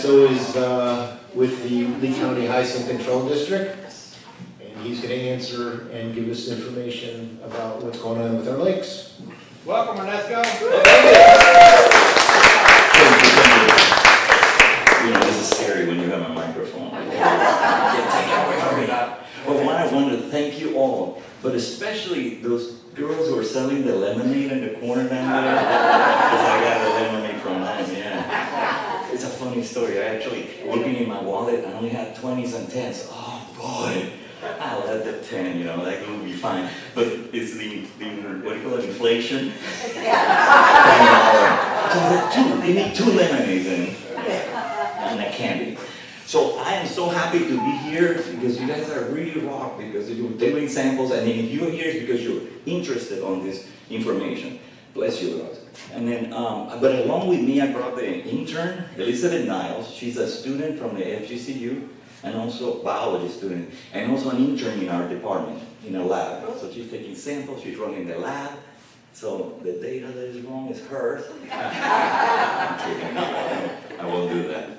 Ernesto is uh, with the Lee County Hyacinth Control District. And he's going to answer and give us information about what's going on with our lakes. Welcome, Ernesto. You know, this is scary when you have a microphone. Get taken away from me. But one, I want to thank you all, but especially those girls who are selling the lemonade in the corner down there. Because I got the lemonade from them, yeah. It's a funny story. I actually, looking in my wallet, I only had 20s and 10s. Oh boy, I'll let the 10, you know, that will be fine. But it's the, the what do you call it, inflation? $10. So I two, give me two lemonades and, and a candy. So I am so happy to be here because you guys are really rock because you're doing samples and if you're here it's because you're interested on this information. Bless you, Lord. And then, um, but along with me, I brought the intern, Elizabeth Niles. She's a student from the FGCU and also biology student and also an intern in our department in a lab. So she's taking samples, she's running the lab. So the data that is wrong is hers. I won't do that.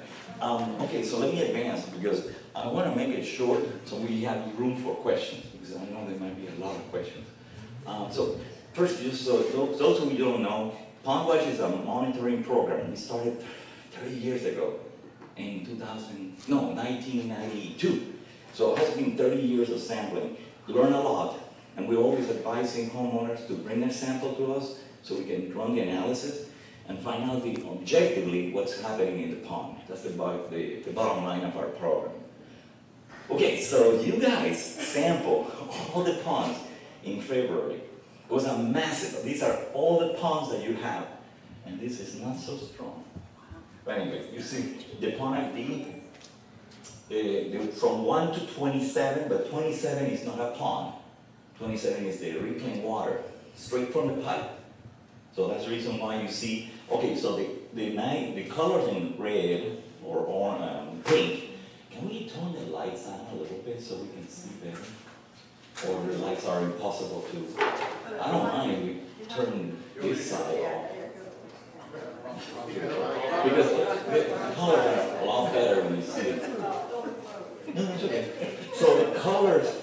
Um, okay, so let me advance because I want to make it short so we have room for questions because I know there might be a lot of questions. Um, so first, just so those, who don't know, PondWatch is a monitoring program. It started 30 years ago in 2000, no, 1992. So it has been 30 years of sampling. Learn a lot, and we're always advising homeowners to bring their sample to us so we can run the analysis and find out the, objectively what's happening in the pond. That's the, the, the bottom line of our program. Okay, so you guys sample all the ponds in February. It was a massive, these are all the ponds that you have. And this is not so strong. But anyway, you see the pond ID, uh, from 1 to 27, but 27 is not a pond. 27 is the reclaimed water, straight from the pipe. So that's the reason why you see, okay, so the, the, night, the colors in red or, or um, pink, can we turn the lights on a little bit so we can see better? Or the lights are impossible to, I don't mind we turn this side off. Because the color is a lot better when you see it. No, okay. So the colors,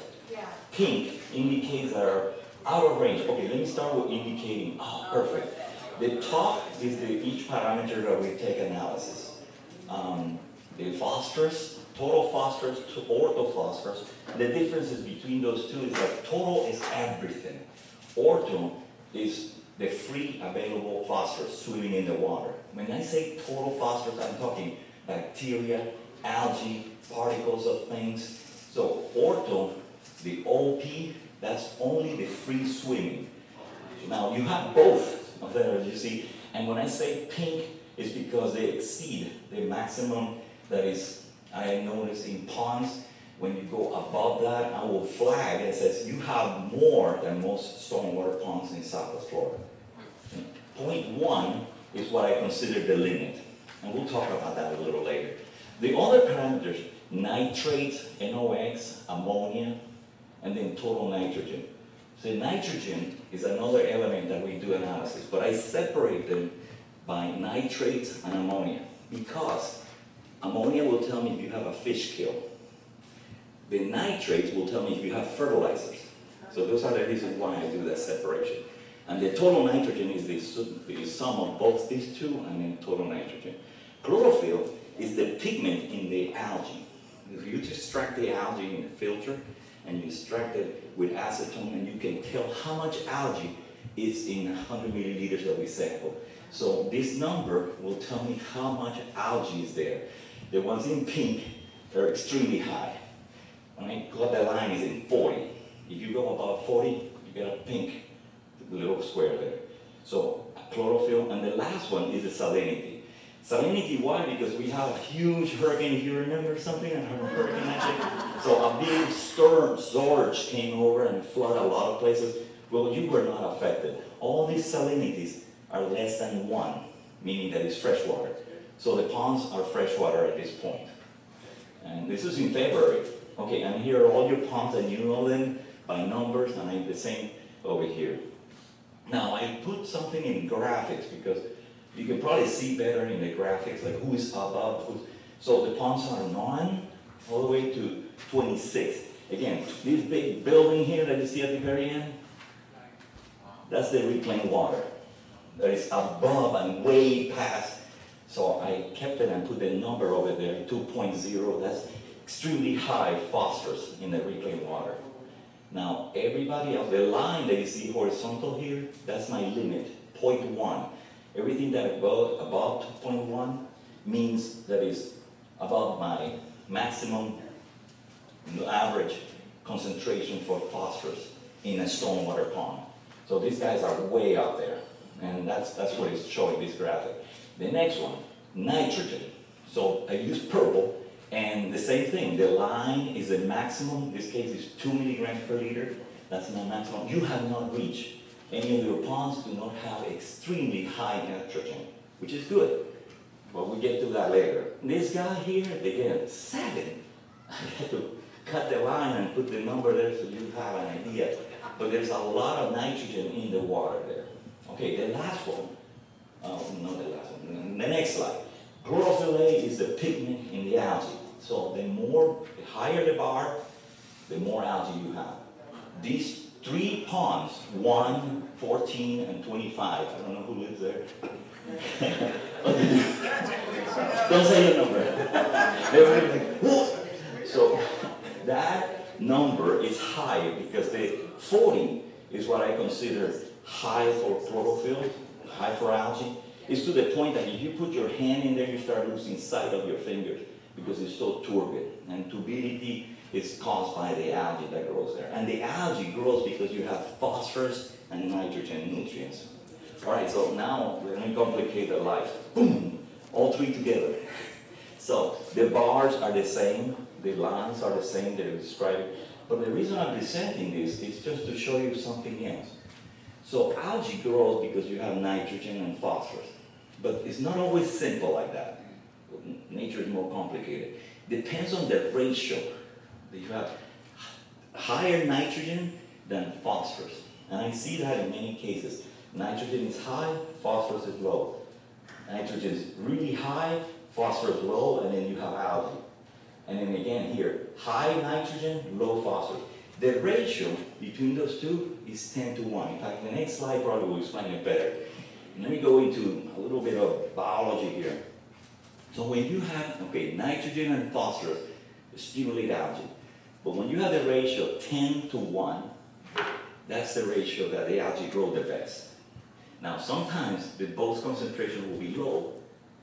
pink indicates that are out of range. Okay, let me start with indicating, oh, perfect. The top is the each parameter that we take analysis. Um, the phosphorus, total phosphorus to orthophosphorus. The differences between those two is that total is everything. Ortho is the free available phosphorus swimming in the water. When I say total phosphorus, I'm talking bacteria, algae, particles of things. So ortho, the OP, that's only the free swimming. Now you have both of them as you see, and when I say pink, it's because they exceed the maximum that is, I notice in ponds, when you go above that, I will flag and says you have more than most stormwater ponds in Southwest Florida. Hmm. Point one is what I consider the limit, and we'll talk about that a little later. The other parameters, nitrates, NOx, ammonia, and then total nitrogen. So nitrogen is another element that we do analysis, but I separate them by nitrates and ammonia because ammonia will tell me if you have a fish kill. The nitrates will tell me if you have fertilizers. So those are the reasons why I do that separation. And the total nitrogen is the, the sum of both these two and then total nitrogen. Chlorophyll is the pigment in the algae. If you extract the algae in a filter, and you extract it with acetone and you can tell how much algae is in 100 milliliters that we sample. So this number will tell me how much algae is there. The ones in pink, they're extremely high. I got that line is in 40. If you go above 40, you get a pink little square there. So chlorophyll, and the last one is the salinity. Salinity, why? Because we have a huge hurricane, you remember something, a hurricane actually. So a big storm, Zorge came over and flooded a lot of places. Well, you were not affected. All these salinities are less than one, meaning that it's freshwater. So the ponds are freshwater at this point. And this is in February. Okay, and here are all your ponds, and you know them by numbers, and I the same over here. Now, I put something in graphics because you can probably see better in the graphics, like who is above, who's, so the ponds are nine all the way to 26. Again, this big building here that you see at the very end, that's the reclaimed water. That is above and way past. So I kept it and put the number over there, 2.0. That's extremely high phosphorus in the reclaimed water. Now, everybody else, the line that you see horizontal here, that's my limit, 0.1. Everything that above, above 2.1 means that is above my maximum average concentration for phosphorus in a stormwater pond. So these guys are way out there, and that's, that's what it's showing this graphic. The next one, nitrogen. So I use purple, and the same thing, the line is the maximum, in this case is two milligrams per liter, that's my maximum. You have not reached, any of your ponds do not have extremely high nitrogen, which is good. But we get to that later. This guy here, again, seven. I had to cut the line and put the number there so you have an idea. But there's a lot of nitrogen in the water there. Okay, the last one, Uh, oh, not the last one, the next slide. Chlorophyll A is the pigment in the algae. So the more, the higher the bar, the more algae you have. These three ponds, 1, 14, and 25, I don't know who lives there. don't say your number. so that number is high because the 40 is what I consider high for chlorophyll, high for algae. It's to the point that if you put your hand in there, you start losing sight of your fingers because it's so turbid. And turbidity is caused by the algae that grows there. And the algae grows because you have phosphorus and nitrogen nutrients. All right, so now we're going to complicate the life. Boom! All three together. So the bars are the same, the lines are the same, they're described. But the reason I'm presenting this is just to show you something else. So algae grows because you have nitrogen and phosphorus. But it's not always simple like that. Nature is more complicated. Depends on the ratio. You have higher nitrogen than phosphorus. And I see that in many cases. Nitrogen is high, phosphorus is low. Nitrogen is really high, phosphorus low, and then you have algae. And then again here, high nitrogen, low phosphorus. The ratio between those two is 10 to 1. In fact, the next slide probably will explain it better. Let me go into a little bit of biology here. So when you have, okay, nitrogen and phosphorus stimulate algae. But when you have the ratio 10 to 1, that's the ratio that the algae grow the best. Now sometimes the both concentration will be low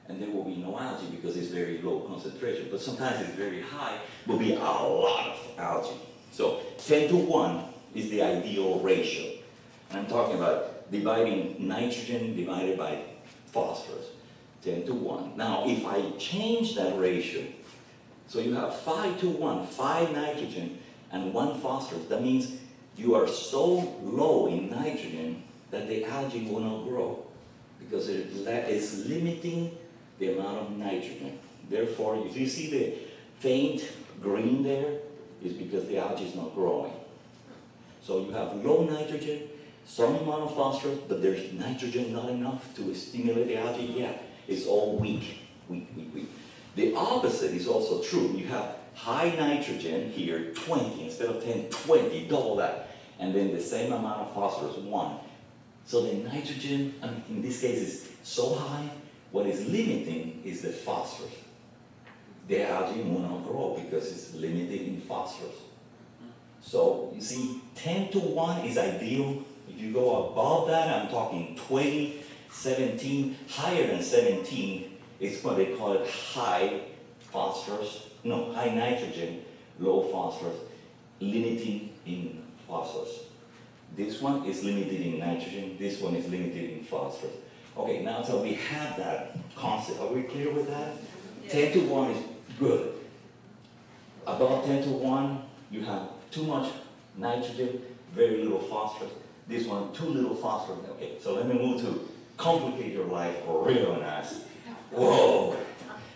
and there will be no algae because it's very low concentration. But sometimes it's very high, will be a lot of algae. So 10 to 1 is the ideal ratio. And I'm talking about dividing nitrogen divided by phosphorus, 10 to 1. Now, if I change that ratio, so you have 5 to 1, 5 nitrogen and 1 phosphorus, that means you are so low in nitrogen that the algae will not grow because it is limiting the amount of nitrogen. Therefore, if you see the faint green there, is because the algae is not growing. So you have low nitrogen, some amount of phosphorus, but there's nitrogen not enough to stimulate the algae. yet. it's all weak, weak, weak, weak. The opposite is also true. You have high nitrogen here, 20, instead of 10, 20, double that. And then the same amount of phosphorus, 1. So the nitrogen, I mean, in this case, is so high, what is limiting is the phosphorus. The algae will not grow because it's limited in phosphorus. So you see, 10 to 1 is ideal. If you go above that, I'm talking 20, 17, higher than 17, it's what they call it high phosphorus, no, high nitrogen, low phosphorus, limiting in phosphorus. This one is limited in nitrogen, this one is limited in phosphorus. Okay, now so we have that concept. Are we clear with that? Yeah. 10 to 1 is good. About 10 to 1, you have too much nitrogen, very little phosphorus. This one, too little phosphorus. Okay, so let me move to complicate your life real nice. Whoa.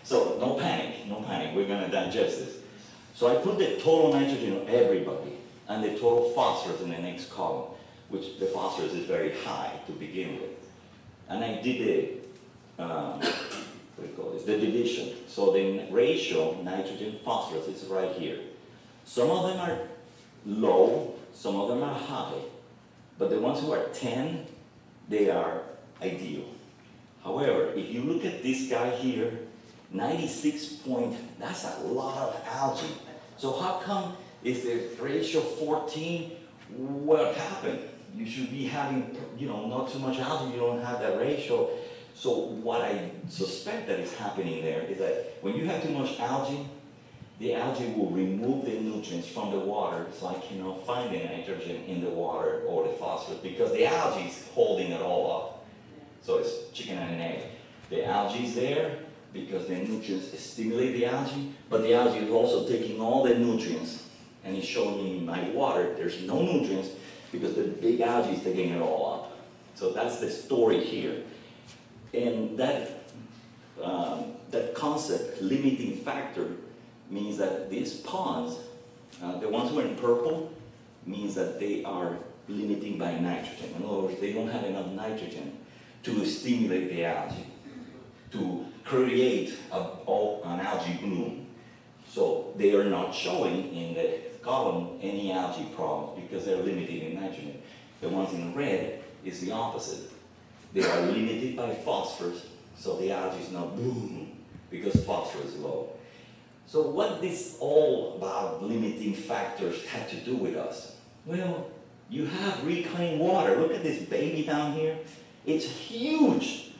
So no panic, no panic. We're going to digest this. So I put the total nitrogen of everybody and the total phosphorus in the next column, which the phosphorus is very high to begin with. And I did the, um, you call this, the division. So the ratio nitrogen phosphorus is right here. Some of them are low, some of them are high, but the ones who are 10, they are ideal. However, if you look at this guy here, 96 point, that's a lot of algae. So how come is the ratio 14? What happened? You should be having, you know, not too much algae, you don't have that ratio. So what I suspect that is happening there is that when you have too much algae, the algae will remove the nutrients from the water, so I cannot find the nitrogen in the water or the phosphorus because the algae is holding it all up. So it's chicken and an egg. The algae is there because the nutrients stimulate the algae, but the algae is also taking all the nutrients and it's showing me in my water there's no nutrients because the big algae is taking it all up. So that's the story here. And that, um, that concept, limiting factor, means that these ponds, uh, the ones who are in purple, means that they are limiting by nitrogen. In other words, they don't have enough nitrogen to stimulate the algae, to create a, an algae bloom. So they are not showing in the column any algae problems because they're limited in nitrogen. The ones in red is the opposite. They are limited by phosphorus, so the algae is not boom because phosphorus is low. So what this all about limiting factors had to do with us? Well, you have reclaimed water. Look at this baby down here. It's huge.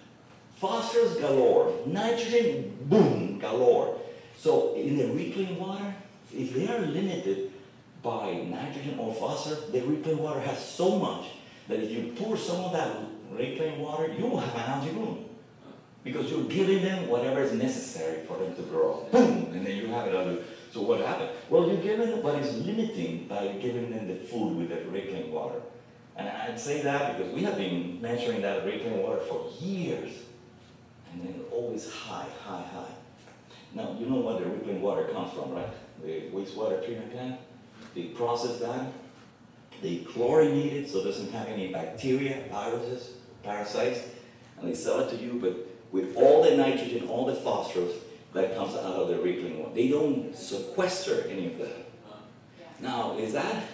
Phosphorus galore, nitrogen, boom, galore. So in the reclaimed water, if they are limited by nitrogen or phosphorus, the reclaimed water has so much that if you pour some of that reclaimed water, you will have an algae bloom. Because you're giving them whatever is necessary for them to grow. Boom! And then you have another. So what happened? Well, you're giving them what is limiting by giving them the food with the reclaimed water. And I'd say that because we have been measuring that reclaimed water for years. And then always high, high, high. Now, you know where the reclaimed water comes from, right? The wastewater treatment plant. They process that. They chlorinate it so it doesn't have any bacteria, viruses, parasites. And they sell it to you, but with all the nitrogen, all the phosphorus that comes out of the reclaimed water. They don't sequester any of that. Now, is that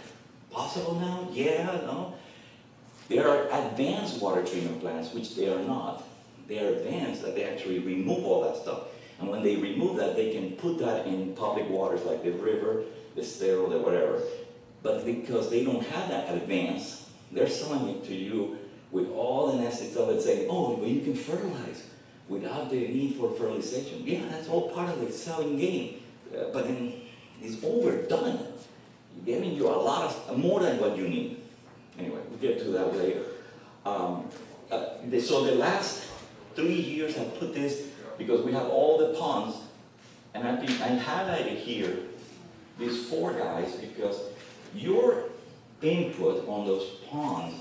possible now? Yeah, no. There are advanced water treatment plants, which they are not. They are advanced that they actually remove all that stuff. And when they remove that, they can put that in public waters like the river, the Estero, the whatever. But because they don't have that advance, they're selling it to you with all the nasty stuff and saying, oh, but you can fertilize without the need for fertilization. Yeah, that's all part of the selling game. Uh, but then it's overdone. Giving you a lot of, more than what you need. Anyway, we'll get to that later. Um, uh, the, so the last three years I put this because we have all the ponds and I've been, I highlighted here these four guys because your input on those ponds,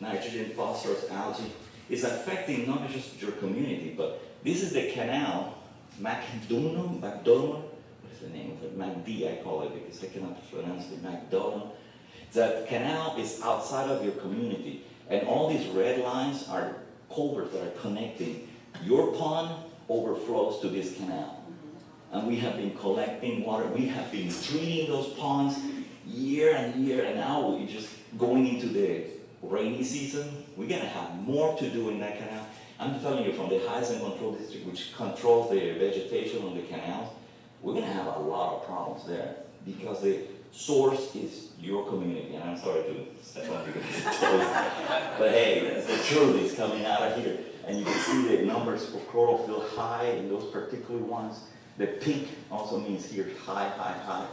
nitrogen, phosphorus, algae, is affecting not just your community, but this is the canal, McDonald, McDonald, what is the name of it? MacD, I call it because I cannot pronounce it, McDonald. That canal is outside of your community, and all these red lines are culverts that are connecting. Your pond overflows to this canal. And we have been collecting water, we have been treating those ponds year and year, and now we're just going into the rainy season, we're going to have more to do in that canal. I'm telling you, from the Hyacinth Control District, which controls the vegetation on the canals, we're going to have a lot of problems there because the source is your community. And I'm sorry to step on it's but hey, the truth is coming out of here. And you can see the numbers for chlorophyll high in those particular ones. The pink also means here high, high, high.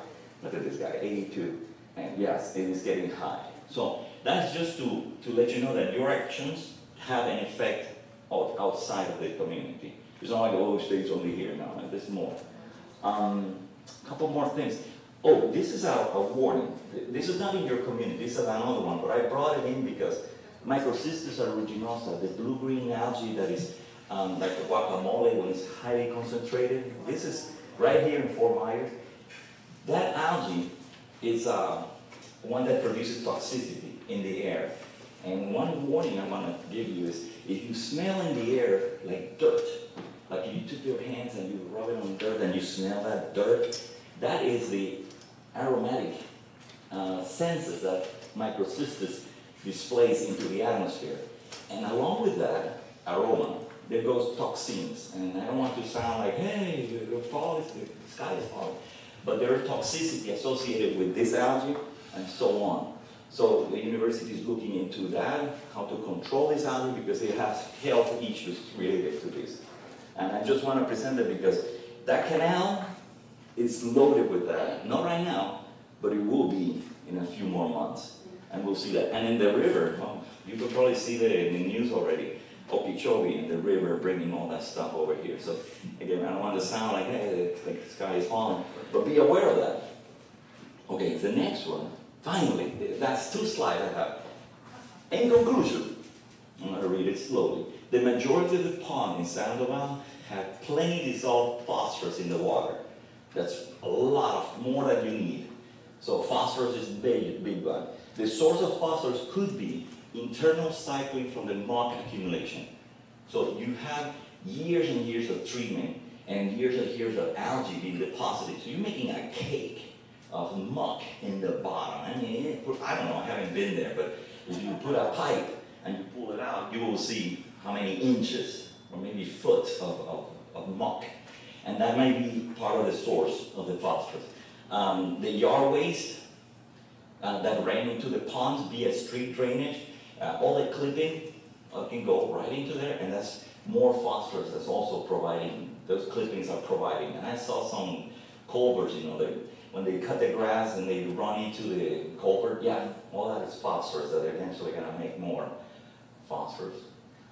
Look at this guy, 82. And yes, it is getting high. So that's just to, to let you know that your actions have an effect out, outside of the community. It's not like, oh, it stays only here. No, there's more. A um, couple more things. Oh, this is a, a, warning. This is not in your community. This is another one, but I brought it in because Microcystis aeruginosa, the blue-green algae that is um, like the guacamole when it's highly concentrated. This is right here in Fort Myers. That algae is uh, one that produces toxicity in the air. And one warning I want to give you is if you smell in the air like dirt, like if you took your hands and you rub it on dirt and you smell that dirt, that is the aromatic uh, senses that microcystis displays into the atmosphere. And along with that aroma, there goes toxins. And I don't want to sound like, hey, the, fall is, the sky is falling. But there is toxicity associated with this algae and so on. So the university is looking into that, how to control this algae because it has health issues related to this. And I just want to present it because that canal is loaded with that. Not right now, but it will be in a few more months. And we'll see that. And in the river, well, you can probably see that in the news already. Okeechobee in the river bringing all that stuff over here. So again, I don't want to sound like, hey, like the sky is falling, but be aware of that. Okay, the next one, finally, that's two slides I have. In conclusion, I'm going to read it slowly. The majority of the pond in Sandoval have plenty dissolved phosphorus in the water. That's a lot of, more than you need. So phosphorus is big, big one. The source of phosphorus could be internal cycling from the muck accumulation. So you have years and years of treatment and years and years of algae being deposited. So you're making a cake of muck in the bottom. I mean, I don't know, I haven't been there, but if you put a pipe and you pull it out, you will see how many inches or maybe foot of, of, of muck. And that might be part of the source of the phosphorus. Um, the yard waste uh, that ran into the ponds via street drainage, uh, all that clipping uh, can go right into there, and that's more phosphorus that's also providing, those clippings are providing. And I saw some culverts, you know, they, when they cut the grass and they run into the culvert, yeah, all that is phosphorus that they're eventually going to make more phosphorus.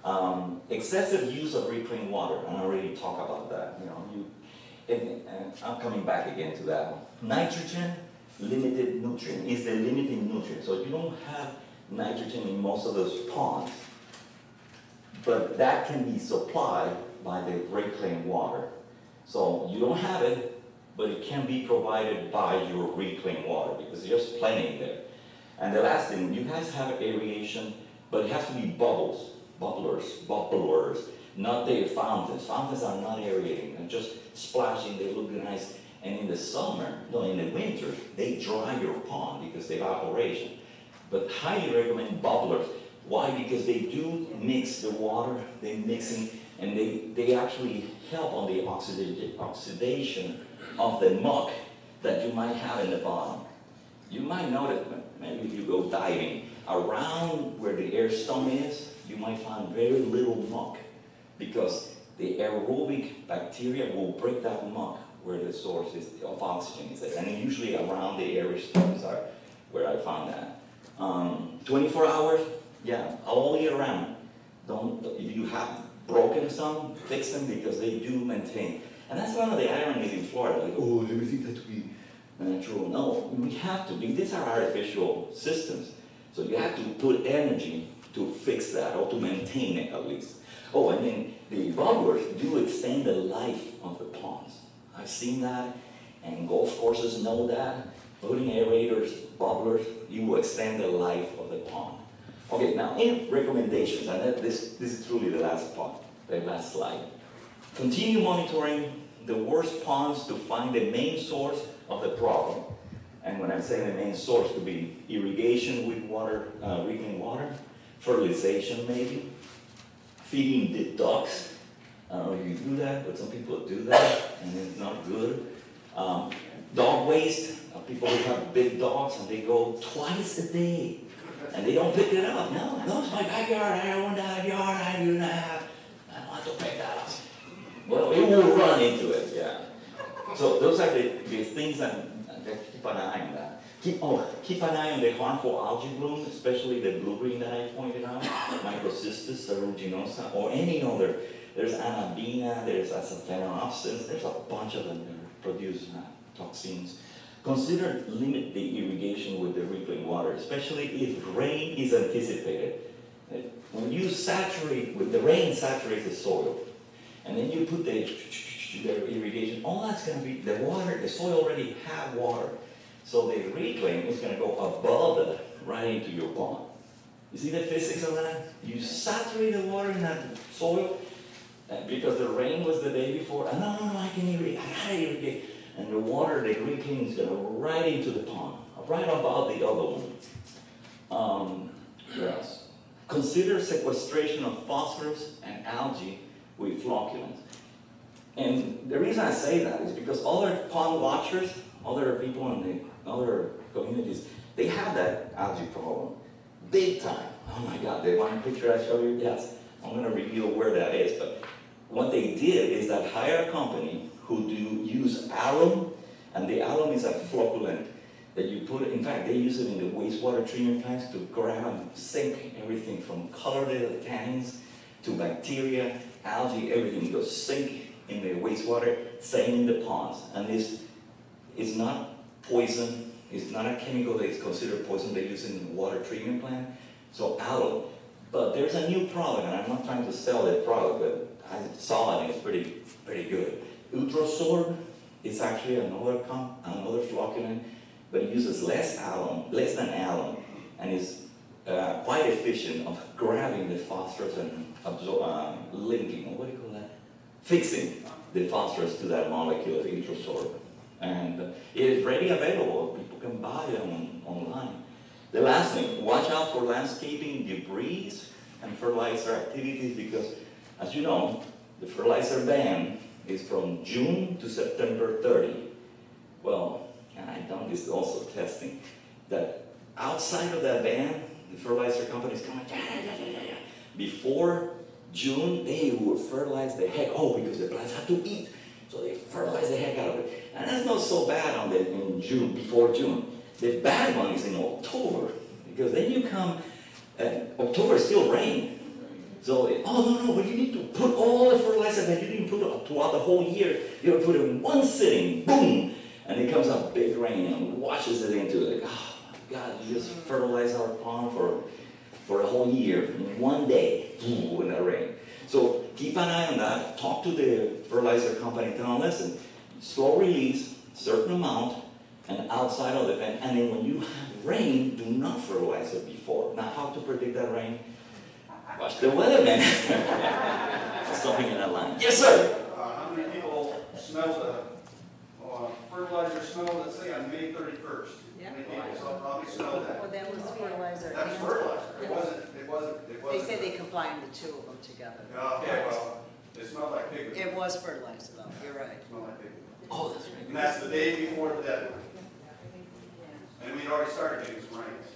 Um, excessive use of reclaimed water, and I already talked about that. You know, you, and, and I'm coming back again to that one. Nitrogen, limited nutrient, is the limiting nutrient. So you don't have nitrogen in most of those ponds, but that can be supplied by the reclaimed water. So you don't have it, but it can be provided by your reclaimed water because there's plenty there. And the last thing, you guys have aeration, but it has to be bubbles, bubblers, bubblers, not the fountains. Fountains are not aerating, they're just splashing, they look nice. And in the summer, no, in the winter, they dry your pond because the evaporation. But highly recommend bubblers. Why? Because they do mix the water, They're mixing, and they, they actually help on the oxidation of the muck that you might have in the bottom. You might notice, maybe if you go diving, around where the air stone is, you might find very little muck because the aerobic bacteria will break that muck where the source is, of oxygen is. And usually around the air stones are where I found that. Um, 24 hours, yeah, all year round. Don't, if you have broken some, fix them because they do maintain. And that's one of the ironies in Florida, like, oh, everything has to be natural. No, we have to be, these are artificial systems. So you have to put energy to fix that or to maintain it at least. Oh, and then the bubblers do extend the life of the ponds. I've seen that, and golf courses know that. Putting aerators, bubblers, you will extend the life of the pond. Okay, now in recommendations, and this, this is truly the last part, the last slide. Continue monitoring the worst ponds to find the main source of the problem. And when I say the main source, could be irrigation with water, uh, water, fertilization maybe, feeding the ducks. I don't know if you do that, but some people do that, and it's not good. Um, dog waste, uh, people who have big dogs and they go twice a day and they don't pick it up. No, no, it's my backyard. I don't have yard. I do not have. I don't have to pick that up. Well, it will run into it, yeah. So those are the, the things that, that keep an eye on that. Keep, oh, keep an eye on the harmful algae bloom, especially the blue-green that I pointed out, Microcystis aeruginosa, or any other. There's Anabaena, there's acetophenolphthalein, there's a bunch of them that produce uh, toxins. Consider limit the irrigation with the reclaimed water, especially if rain is anticipated. When you saturate, with the rain saturates the soil, and then you put the their irrigation, all that's gonna be, the water, the soil already have water. So the reclaim is gonna go above it, right into your pond. You see the physics of that? You saturate the water in that soil, because the rain was the day before, and no, no, no, I can irrigate, I gotta irrigate. And the water, the reclaim is gonna right into the pond, right above the other one. Um, what else? Consider sequestration of phosphorus and algae with flocculants. And the reason I say that is because other pond watchers, other people in the other communities, they have that algae problem. Big time. Oh my God, they want a picture I show you? Yes. I'm gonna reveal where that is, but what they did is that hire a company who do use alum, and the alum is a flocculant that you put, in fact, they use it in the wastewater treatment plants to grab and sink everything from colored tannins to bacteria, algae, everything goes sink in the wastewater, same in the ponds. And this is not poison, it's not a chemical that is considered poison they use in the water treatment plant, so alum. But there's a new product, and I'm not trying to sell that product, but I saw it and it's pretty, pretty good. EutroSORB is actually another, another flocculant but it uses less alum, less than alum, and is uh, quite efficient of grabbing the phosphorus and uh, linking, what do you call that? Fixing the phosphorus to that molecule of EutroSORB. And it is ready available, people can buy on, online. The last thing, watch out for landscaping debris and fertilizer activities because, as you know, the fertilizer ban is from June to September 30. Well, I've done this also testing, that outside of that ban, the fertilizer companies come and, before June, they would fertilize the heck, oh, because the plants have to eat. So they fertilize the heck out of it. And that's not so bad on the, in June, before June. The bad one is in October, because then you come, and October is still rain. So, oh no, no, but you need to put all the fertilizer that you didn't put throughout the whole year, you put it in one sitting, boom, and it comes up big rain and washes it into it. Like, Oh my God, you just fertilize our pond for, for a whole year in one day when it rain. So keep an eye on that. Talk to the fertilizer company. Tell them, listen, slow release, certain amount, and outside of the vent. And then when you have rain, do not fertilize it before. Now, how to predict that rain? Watch the weather, man. Something in that line. Yes, sir. Uh, how many people smell the, uh, fertilizer smell, let's say on May thirty-first? Yeah. How many people saw- probably smell that? Well, that was fertilizer. That's and- fertilizer, it wasn't, it wasn't, it wasn't. They said they combined the two of them together. Okay, well, it smelled like pig. It was fertilizer though, you're right. It smelled like pig. Oh, that's right. And that's the day before the deadline. And we'd already started getting some rains.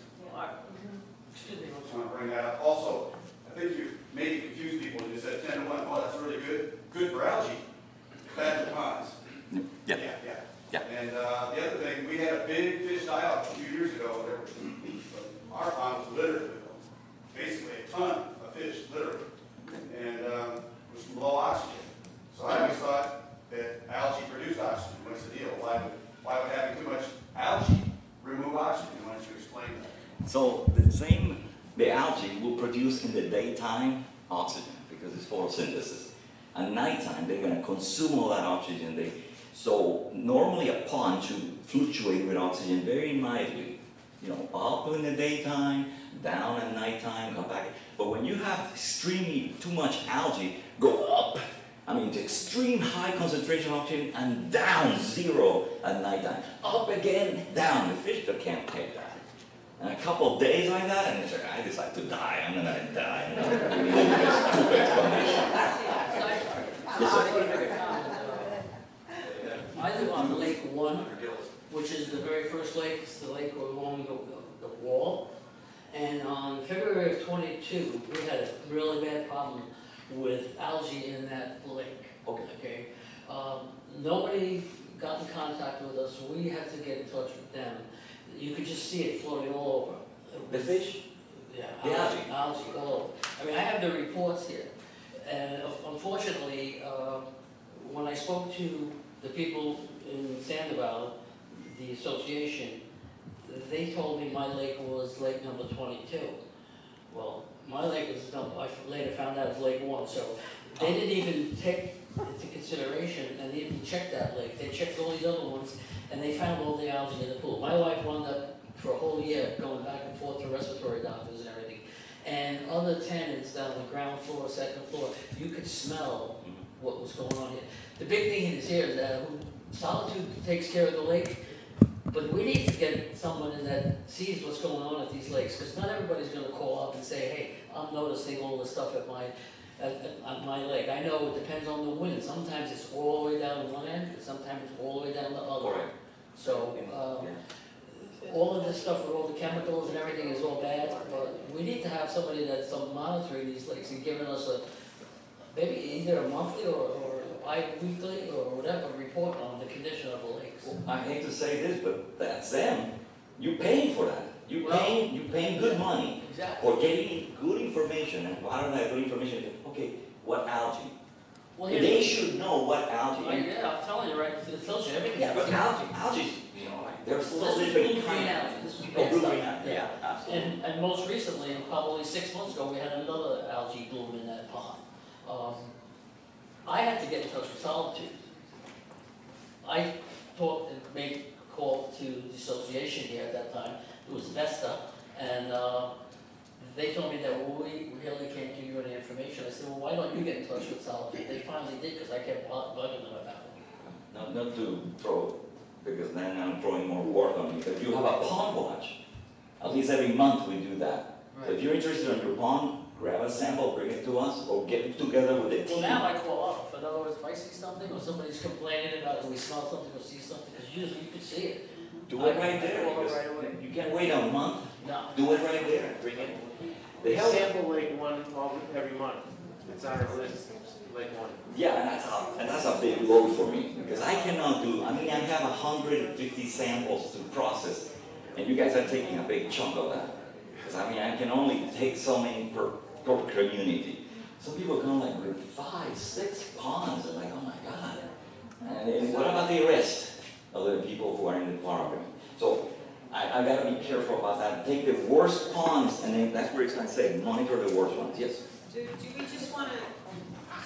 Excuse me, Just want to bring that up. Also, I think you maybe confused people, you said ten to one, oh, that's really good, good for algae, bad for ponds. Yeah. Yeah, yeah. Yeah. And, uh, the other thing, we had a big fish die off a few years ago, there was, our pond was littered with them, basically a ton of fish, literally. And, um, it was from low oxygen. So I always thought that algae produced oxygen, what's the deal? Why would, why would having too much algae remove oxygen? Why don't you explain that? So the same, the algae will produce in the daytime oxygen because it's photosynthesis. At nighttime, they're going to consume all that oxygen. They, so normally a pond should fluctuate with oxygen very mildly. You know, up in the daytime, down at nighttime, come back. But when you have extremely too much algae, go up. I mean, to extreme high concentration of oxygen and down zero at nighttime. Up again, down. The fish can't take that. And a couple of days like that, and it's like, I decide to die. I'm gonna die. You know, stupid explanation. Yes. I live on Lake One, which is the very first lake, it's the lake along the, the wall. And on February of twenty-two, we had a really bad problem with algae in that lake. Okay. Okay, um, nobody got in contact with us, we had to get in touch with them. You could just see it floating all over. The fish? Yeah, The algae, algae all over. I mean, I have the reports here. And unfortunately, uh, when I spoke to the people in Sandoval, the association, they told me my lake was lake number twenty-two. Well, my lake was, number- I later found out it was lake one, so they didn't even take into consideration and even check that lake. They checked all these other ones and they found all the algae in the pool. My wife wound up for a whole year going back and forth to respiratory doctors and everything. And other tenants down on the ground floor, second floor, you could smell what was going on here. The big thing is here is that Solitude takes care of the lake, but we need to get someone in that sees what's going on at these lakes, because not everybody's gonna call up and say, hey, I'm noticing all the stuff at my, at, at, at my lake. I know it depends on the wind, sometimes it's all the way down one end, and sometimes it's all the way down the other. Correct. So, um, all of this stuff with all the chemicals and everything is all bad, but we need to have somebody that's um, monitoring these lakes and giving us a, maybe either a monthly or, or bi-weekly or whatever, report on the condition of the lakes. I hate to say this, but that's them. You're paying for that. You Well- paying, you paying good money Exactly. for getting good information, and part of that good information, okay, what algae? Well, They should know what algae. well, yeah, I'm telling you, right, it tells you everything. Yeah, but algae, algae, you know, like, there's Well, so this blue green algae, this was Oh, blue green algae, yeah, absolutely. And, and most recently, probably six months ago, we had another algae bloom in that pond. Um, I had to get in touch with Solitude. I talked and made a call to the association here at that time, it was Vesta, and, uh, they told me that, well, we really can't give you any information. I said, well, why don't you get in touch with Solitude? They finally did, because I kept bugging them about it. Not, not to throw, because then I'm throwing more work on you, but you have a pond watch. At least every month we do that. So if you're interested in your pond, grab a sample, bring it to us, or get it together with the Well, now I call up, in other words, if I see something, or somebody's complaining about, it, we smell something, or see something, because usually you can see it. Do it right I there, call it right you can't wait a month, No. do it right there, bring it. The We sample Lake One all, every month. It's on our list, Lake One. yeah, and that's a, and that's a big load for me, because I cannot do, I mean, I have hundred and fifty samples to process, and you guys are taking a big chunk of that. Because I mean, I can only take so many per, per community. Some people come like with five, six ponds, and like, oh my God. And, and what about the rest of the people who are in the program? So I, I gotta be careful about that. Take the worst ponds, and then that's where it's gonna say, monitor the worst ones, yes? Do, do we just wanna,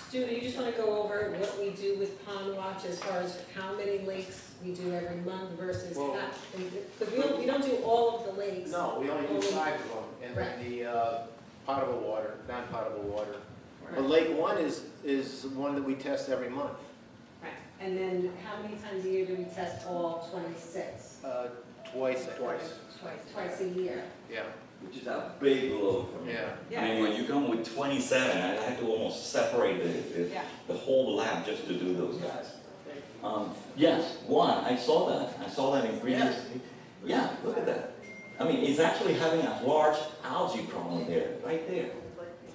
Stu, do you just wanna go over what we do with Pond Watch as far as how many lakes we do every month versus Well- how? Because we don't, we don't do all of the lakes. No, we only do five of them, and then the uh, potable water, non-potable water. But Lake One is, is one that we test every month. Right, and then how many times a year do we test all twenty-six? Uh, Twice, twice, Twice. Twice a year. yeah, Which is a big load for me. yeah. I mean, when you come with twenty-seven, I had to almost separate the, the, Yeah. the whole lab just to do those guys. Um, yes, one, I saw that, I saw that in previous, yeah, look at that. I mean, it's actually having a large algae problem there, right there.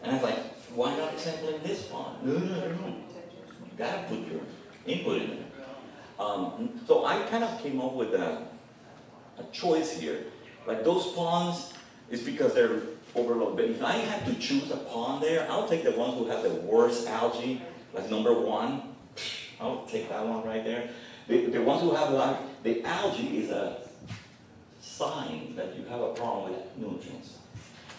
And I was like, why not sampling this pond? No, no, no, no. You gotta put your input in there. Um, so I kind of came up with a, a choice here. Like those ponds, is because they're overloaded. But if I have to choose a pond there, I'll take the ones who have the worst algae, like number one. I'll take that one right there. The, the ones who have like, the algae is a sign that you have a problem with nutrients.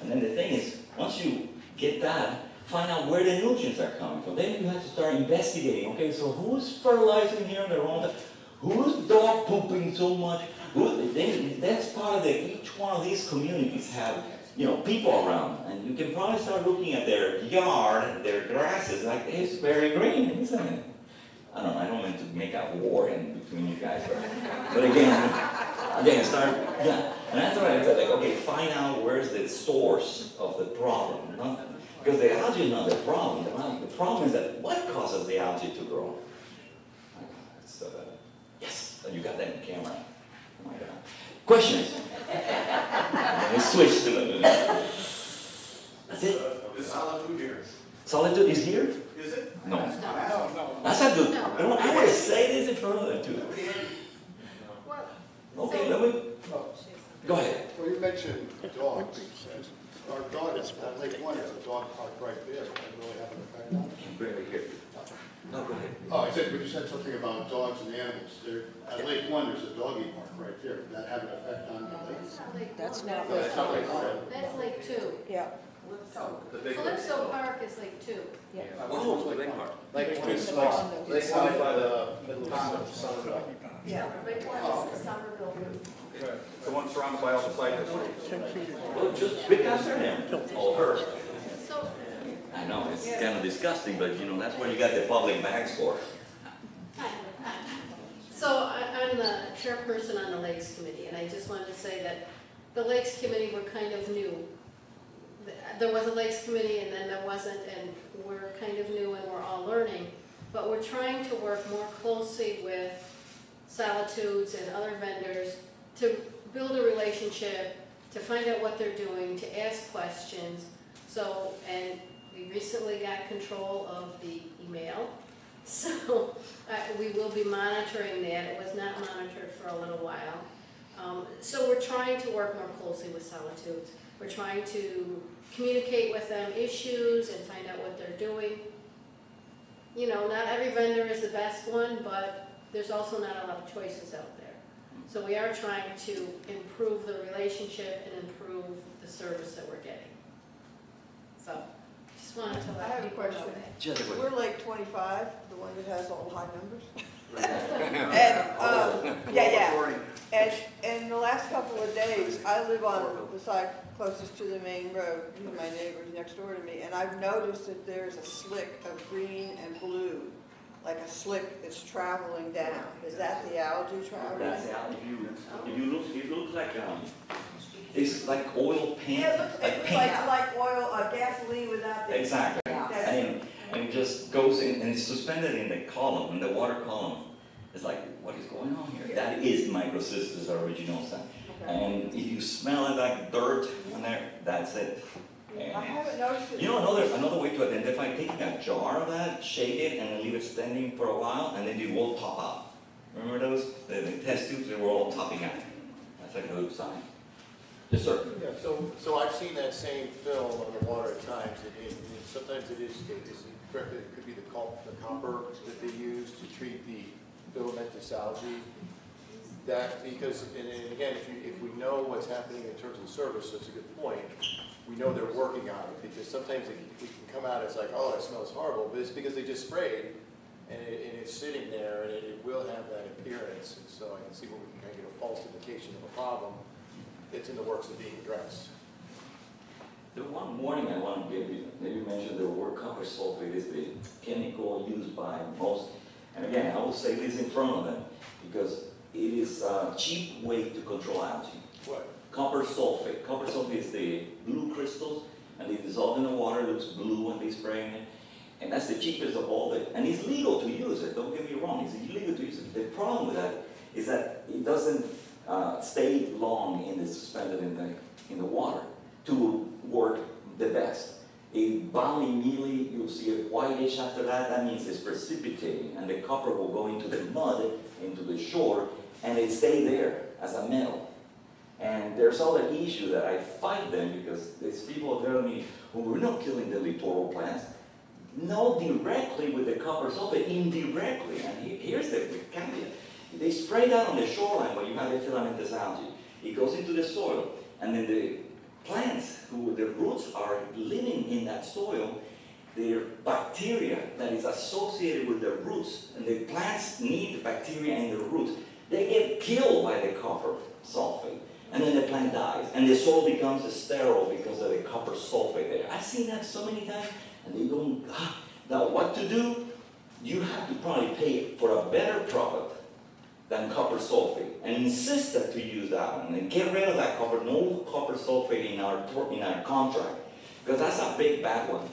And then the thing is, once you get that, find out where the nutrients are coming from. Then you have to start investigating. Okay, so who's fertilizing here in the wrong time? Who's dog pooping so much? Who, then that's part of the, each one of these communities have, you know, people around. And you can probably start looking at their yard, their grasses, like it's very green, isn't it? I don't know, I don't mean to make a war in between you guys, but, but again, again, start, yeah. And that's what I said, like, okay, find out where's the source of the problem. Because the algae is not the problem. The, problem- is that what causes the algae to grow? It's, uh, yes, you got that in camera. My God. Questions? we switch to it. That's it. Is Solitude here? Solitude is here? Is it? No. No. That's a good. I want I want to say this in front of them too. Okay, let me. Go ahead. Well, you mentioned dogs. Our dog is, Lake One is a dog park right there, but it really have an effect on it. Barely hear you. No, go ahead. Oh, I said, when you said something about dogs and animals, there, at Lake One, there's a doggy park right there. Would that have an effect on the lake? That's not No, that's not Lake One. That's like two. Yeah. The big Calypso Park is like two. Oh, the big part. Like, Between it's the like, pond and- like out by the middle of Somerville. Yeah. The big one is the Somerville Route. The one surrounded by all the site districts. Well, just pick after them, or her. I know, it's kind of disgusting, but you know, that's what you got the public bags for. so I, I'm the chairperson on the Lakes Committee, and I just wanted to say that the Lakes Committee were kind of new. There was a Lakes Committee and then there wasn't, and we're kind of new and we're all learning. But we're trying to work more closely with Solitudes and other vendors to build a relationship, to find out what they're doing, to ask questions. So, and we recently got control of the email, so uh, we will be monitoring that. It was not monitored for a little while. Um, So we're trying to work more closely with Solitudes. We're trying to communicate with them issues and find out what they're doing. You know, not every vendor is the best one, but there's also not a lot of choices out there. So we are trying to improve the relationship and improve the service that we're getting. So, just wanted to I have a people know question. that. Just We're like twenty-five, the one that has all the high numbers. And, And, um, yeah, yeah. And, and the last couple of days, I live on the side closest to the main road, to my neighbors next door to me, and I've noticed that there's a slick of green and blue, like a slick that's traveling down. Is that the algae traveling? That's how, if you, if look, it looks like, um, it's like oil paint, Yeah, it looks, it like looks like, like oil, uh, gasoline without the. Exactly, That's- and, and it just goes in, and it's suspended in the column, in the water column. It's like, what is going on here? That is microcystis aeruginosa. Okay. And if you smell it like dirt in there, that's it. I And haven't noticed it. You know, another, another way to identify, taking a jar of that, shake it, and then leave it standing for a while, and then they will top out. Remember those? The, the test tubes, they were all topping out. That's like a good sign. Yes, sir. Yeah, so, so I've seen that same film on the water at times, and it, and sometimes it is, it is, correct, it could be the cop, the copper that they use to treat the filamentous algae. That, because, and and again, if you, if we know what's happening in terms of service, that's a good point, we know they're working on it, because sometimes it, it can come out as like, oh, it smells horrible, but it's because they just sprayed, and it, and it's sitting there, and it, it will have that appearance, and so I can see where we can kind of get a false indication of a problem it's in the works of being addressed. The one warning I want to give you, maybe mention the word copper sulfate is the chemical used by most, and again, I will say this in front of them, because it is a cheap way to control algae. What? Copper sulfate, copper sulfate is the blue crystals, and they dissolve in the water, it looks blue when they spray it. And that's the cheapest of all the, and it's legal to use it, don't get me wrong, it's illegal to use it. The problem with that is that it doesn't uh, stay long in the suspended in the, in the water to work the best. It bound immediately, you'll see a whitish after that, that means it's precipitating, and the copper will go into the mud, into the shore, and it stay there as a metal. And there's other issue that I fight them because these people telling me, well, we're not killing the littoral plants. No, directly with the copper sulfate, indirectly. And here's the the caveat. They spray that on the shoreline where you have the filamentous algae. It goes into the soil, and then the plants, who the roots are living in that soil, their bacteria that is associated with the roots, and the plants need the bacteria in the roots. They get killed by the copper sulfate, and then the plant dies, and the soil becomes sterile because of the copper sulfate there. I've seen that so many times, and they don't. ah. Now, what to do? You have to probably pay for a better product than copper sulfate, and insist that to use that one, and get rid of that copper, no copper sulfate in our, in our contract, because that's a big bad one.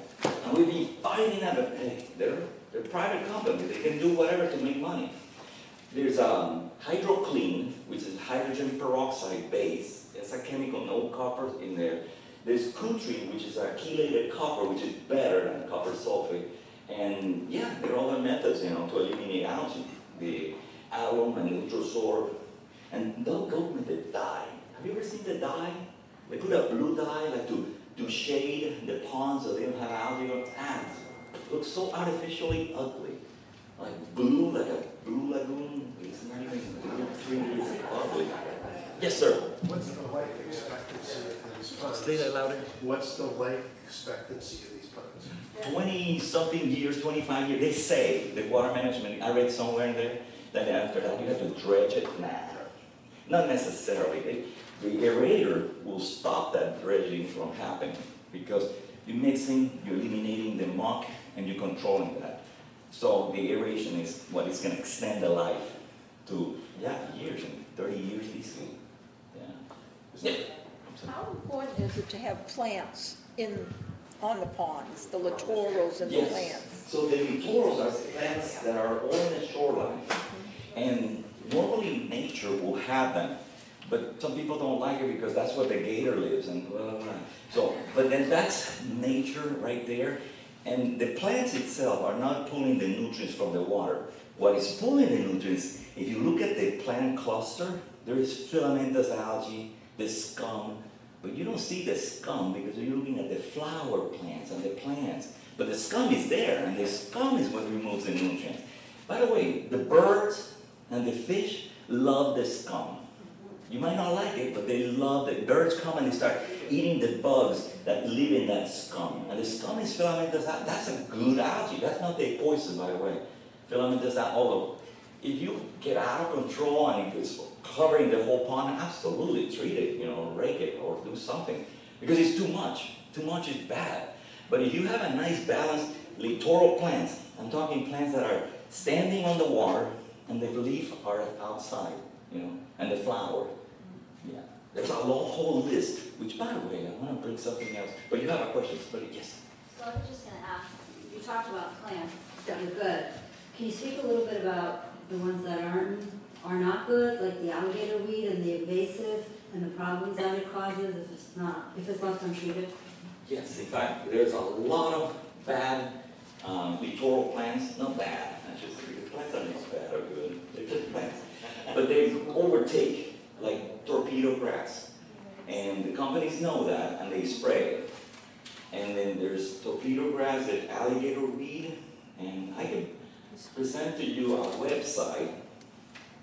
And we've been fighting that, but hey, they're, they're private companies, they can do whatever to make money. There's um, hydroclean, which is hydrogen peroxide base, it's a chemical, no copper in there. There's Cutrine, which is a chelated copper, which is better than copper sulfate. And yeah, there are other methods, you know, to eliminate algae. The alum and EutroSORB. And don't go with the dye. Have you ever seen the dye? They put a blue dye like to, to shade the ponds so they don't have algae or. It looks so artificially ugly. Like blue, like a blue lagoon. It's not even blue, green, it's ugly. Yes, sir. What's the life expectancy for this pond? Say that louder. What's the life expectancy of these ponds? Twenty-something years, twenty-five years, they say, the water management, I read somewhere in there, that after that you have to dredge it, nah. Not necessarily, They- the aerator will stop that dredging from happening, because you're mixing, you're eliminating the muck, and you're controlling that. So the aeration is what is gonna extend the life to, yeah, years, and thirty years easily, yeah. Yeah. How important is it to have plants in, on the ponds, the littorals and the Yes. plants? So the littorals are plants that are on the shoreline. Mm-hmm. And normally nature will have them, but some people don't like it because that's where the gator lives and blah, blah, blah. So, but then that's nature right there. And the plants itself are not pulling the nutrients from the water. What is pulling the nutrients, if you look at the plant cluster, there is filamentous algae, the scum, but you don't see the scum because you're looking at the flower plants and the plants. But the scum is there, and the scum is what removes the nutrients. By the way, the birds and the fish love the scum. You might not like it, but they love it. Birds come and they start eating the bugs that live in that scum. And the scum is filamentous. That's a good algae. That's not the poison, by the way. Filamentous algae, although if you get out of control and it's covering the whole pond, absolutely treat it, you know, rake it or do something. Because it's too much. Too much is bad. But if you have a nice balanced littoral plants, I'm talking plants that are standing on the water and the leaf are outside, you know, and the flower. Yeah. There's a whole, whole list, which by the way, I want to bring something else. But you have a question, but yes. So I was just gonna ask, you talked about plants that are good. Can you speak a little bit about the ones that aren't, are not good, like the alligator weed and the invasive and the problems that it causes if it's not, if it's left untreated? Yes, in fact, there's a lot of bad um, littoral plants, not bad, I should say, plants are not bad or good, they're just plants. But they overtake, like torpedo grass. And the companies know that, and they spray it. And then there's torpedo grass, there's alligator weed, and I can present to you a website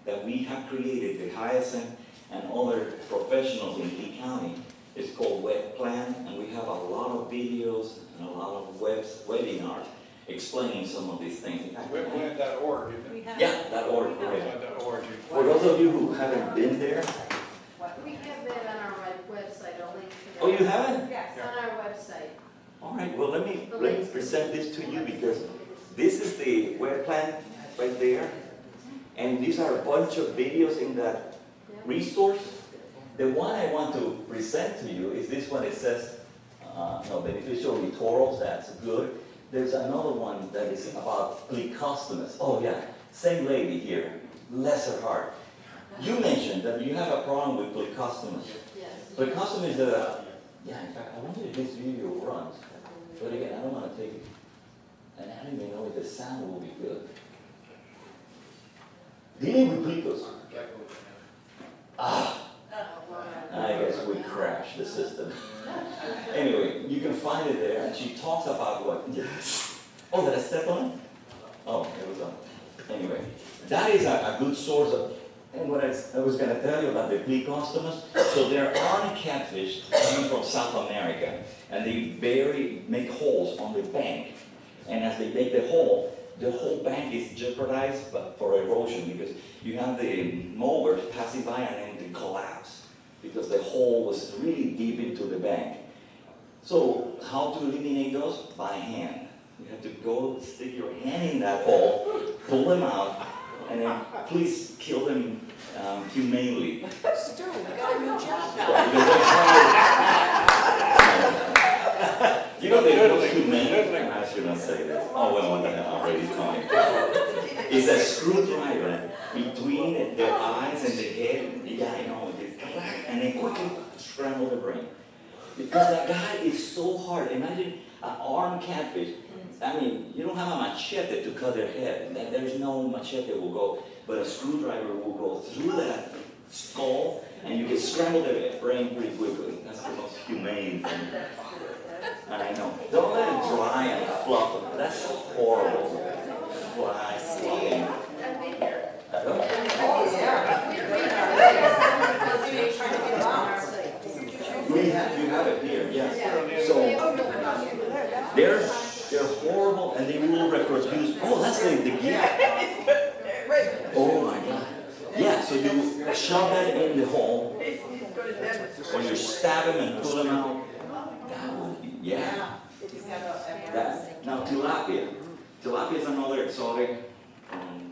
that we have created, the Hyacinth and other professionals in Lee County. It's called Web Plan, and we have a lot of videos and a lot of webs, webinars explaining some of these things. In fact, I- Webplan.org, isn't? Yeah, that org, correct. For those of you who haven't been there, We have that on our web- website, a link to that. oh, you haven't? Yes, on our website. All right, well, let me, let me present this to you because this is the web plan right there. And these are a bunch of videos in that resource. The one I want to present to you is this one, it says, uh, no, beneficial littorals, that's good. There's another one that is about plecostomus. Oh, yeah, same lady here, lesser heart. You mentioned that you have a problem with plecostomus. Yes. Plecostomus is a, yeah, in fact, I wonder if this video runs. But again, I don't wanna take it, and I don't even know if the sound will be good. Dealing with plecos. Ah, I guess we crashed the system. Anyway, you can find it there, and she talks about what, yes. Oh, did I step on it? Oh, it was on. Anyway, that is a, a good source of, and what I, I was gonna tell you about the plecostomus, so there are catfish coming from South America, and they bury, make holes on the bank. And as they make the hole, the whole bank is jeopardized for erosion because you have the mowers passing by and then they collapse because the hole was really deep into the bank. So how to eliminate those? By hand. You have to go stick your hand in that hole, pull them out, and then please kill them um, humanely. Stu, we got a new job now. Yeah, because they're trying- You know, they don't humane, I shouldn't say this, oh, well, I'm already coming. It's a screwdriver between the eyes and the head, yeah, I know, and then quickly scramble the brain. Because that guy is so hard, imagine an armed catfish, I mean, you don't have a machete to cut their head, There- there's no machete will go, but a screwdriver will go through that skull, and you can scramble their brain pretty quickly, that's the most humane thing. I know. Don't let it dry and fluff. That's horrible. Fly fluffing. We have, you have it tilapia here, yes. Yeah. So, Oh, no, we're not into that, that's- they're, they're horrible and they will reproduce, oh, that's the, the gear. Right. Oh my god. Yeah, so you shove that in the hole, He's, or you stab them and pull them out. That yeah. That, now tilapia. Tilapia is another exotic, um,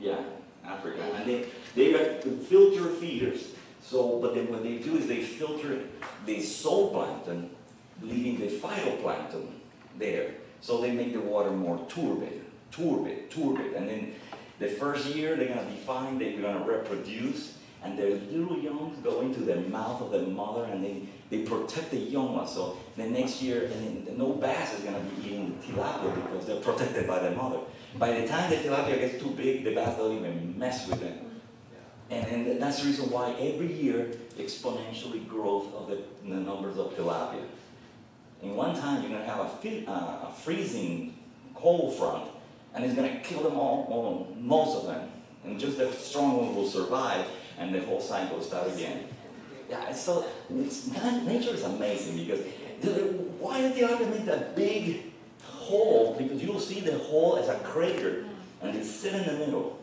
yeah, Africa. And they, they are filter feeders. So, but then what they do is they filter the zooplankton, leaving the phytoplankton there. So they make the water more turbid, turbid, turbid. And then the first year they're gonna be fine, they're gonna reproduce, and their little young go into the mouth of the mother and they, they protect the young ones. So the next year, and then no bass is gonna be eating the tilapia because they're protected by the mother. By the time the tilapia gets too big, the bass don't even mess with them. And, and that's the reason why every year exponentially growth of the, the numbers of tilapia. In one time, you're gonna have a, uh, a freezing cold front, and it's gonna kill them all, all, most of them. And just the strong ones will survive, and the whole cycle starts again. Yeah, so, nature is amazing because why did the tilapia make that big hole? Because you'll see the hole as a crater, and they sit in the middle.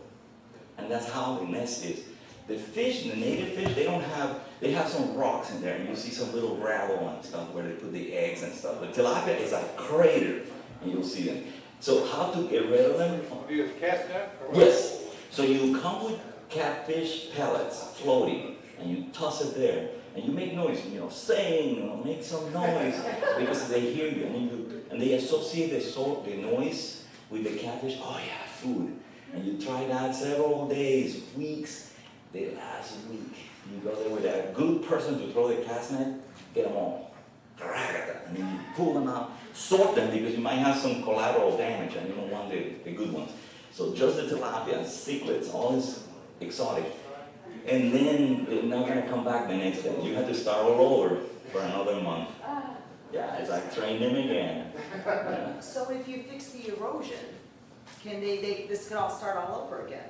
And that's how the nest is. The fish, the native fish, they don't have, they have some rocks in there, and you see some little gravel and stuff where they put the eggs and stuff. The tilapia is a crater, and you'll see them. So how to get rid of them? Do you cast net? Yes. So you come with catfish pellets floating, and you toss it there, and you make noise, you know, sing, or make some noise, because they hear you, and you, and they associate the so the noise with the catfish. Oh yeah, food. And you try that several days, weeks. They last week. You go there with a good person to throw the cast net, get them all. And then you pull them out, sort them because you might have some collateral damage and you don't want the, the good ones. So just the tilapia, cichlids, all this exotic. And then they're not gonna come back the next day. You have to start all over for another month. Yeah, it's like train them again. Yeah. So if you fix the erosion, can they, they, this could all start all over again?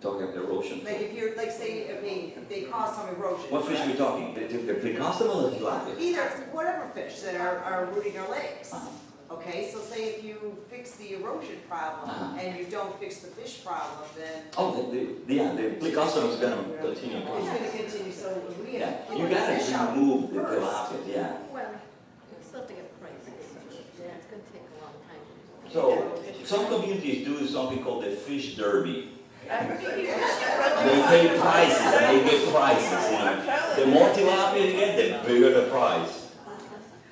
Talking of erosion. Like if you're, like say, I mean, if they cause some erosion. What fish are we talking? The, the, the Plecostomus or the? Either, whatever fish that are, are rooting our lakes. Uh-huh. Okay, so say if you fix the erosion problem Uh-huh. and you don't fix the fish problem, then Oh, the, the, yeah, the Plecostomus is gonna continue. it's gonna continue, so we Yeah, have. you gotta remove the tilapia, yeah. Well, it's still have to get prices, so it's gonna take a long time. So, some communities do something called the fish derby. They pay prices, and they get prices, you know. The more tilapia you get, the bigger the price.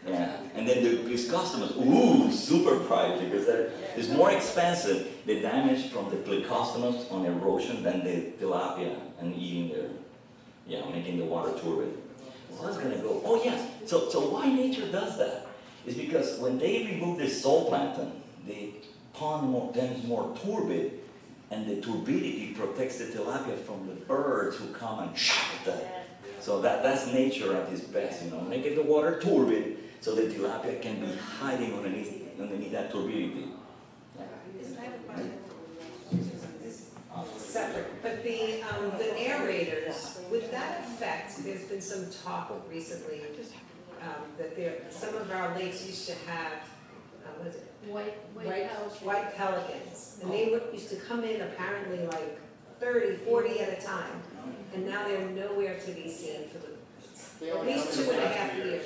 Yeah, and then the, these customers, ooh, super price, because it's more expensive, the damage from the customers on erosion than the tilapia and eating their, yeah, making the water turbid. Well, that's gonna go, oh yes, so, so why nature does that? Is because when they remove the zooplankton, the pond more, becomes more turbid, and the turbidity protects the tilapia from the birds who come and chop that. So that, that's nature at its best, you know, making the water turbid so the tilapia can be hiding underneath, underneath that turbidity. Separate, but the, um, the aerators, would that affect, there's been some talk recently, um, that there, some of our lakes used to have, uh, what is it? White, white White, house. white pelicans, and they would, used to come in apparently like 30, 40 at a time, and now they're nowhere to be seen for the, at least two and a half years.